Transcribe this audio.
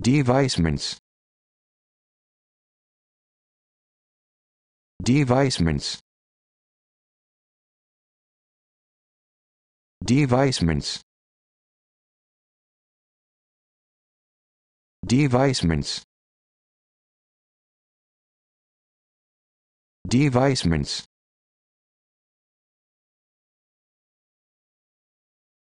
Devicements. Devicements. Devicements. Devicements. Devicements.